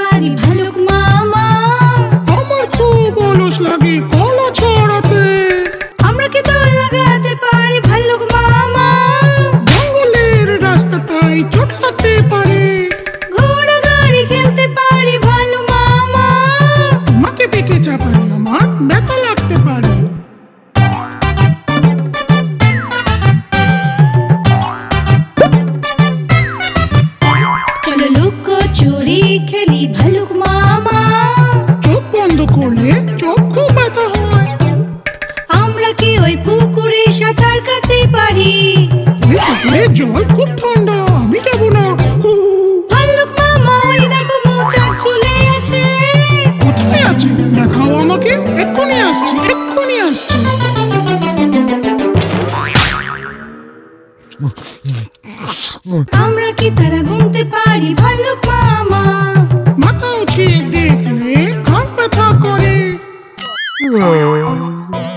পারি ভালুক মামা। আমার খুব অলস লাগে কলা ছড়াতে। আমরা কি দোল লাগাতে পারি ভালুক মামা? জঙ্গলের রাস্তা তাই চটকাতে পারে। ঘোড়া গাড়ি খেলতে পারি ভালু মামা। তোমাকে পেটে চাপাই আমার ব্যথা লাগতে পারে। চলো লুকো চুরি খেলি ভালুক মামা। চোখ বন্ধ করলে চক্ষু ব্যথা হয়। আমরা কি ওই পুকুরে সাঁতার কাটতে পারি? পুকুরে জল খুব ঠান্ডা আমি যাব না। হু, মামা ওই দেখো মোচা চলে আছে। কোথায় আছে? দেখাও আমাকে। এক্ষুনি আসছি এক্ষুনি আসছি। আমরা কি তারা গুনতে পারি? ভাল্লুক মামা ね